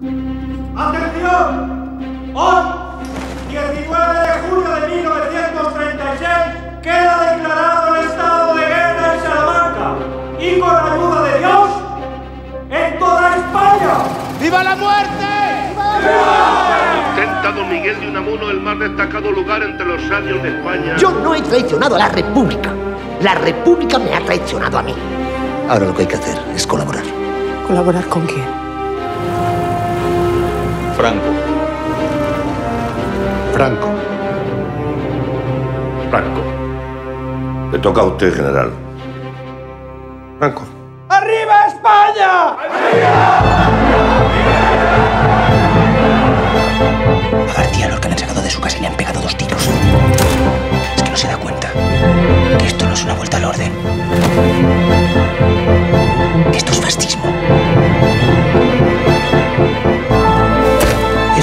¡Atención! Hoy, 19 de julio de 1936, queda declarado el estado de guerra en Salamanca y con la ayuda de Dios, en toda España. ¡Viva la muerte! Ostenta Don Miguel de Unamuno el más destacado lugar entre los sabios de España. Yo no he traicionado a la República. La República me ha traicionado a mí. Ahora lo que hay que hacer es colaborar. ¿Colaborar con quién? Franco. Franco. Franco. Le toca a usted, general. Franco. ¡Arriba España! A García Lorca le han sacado de su casa y le han pegado dos tiros. Es que no se da cuenta que esto no es una vuelta al orden.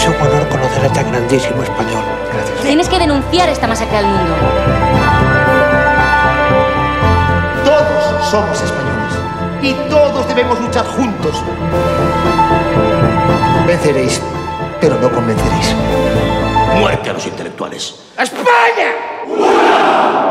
Es un honor conocer a tan grandísimo español. Gracias. Tienes que denunciar esta masacre al mundo. Todos somos españoles. Y todos debemos luchar juntos. Venceréis, pero no convenceréis. Muerte a los intelectuales. ¡España! ¡España!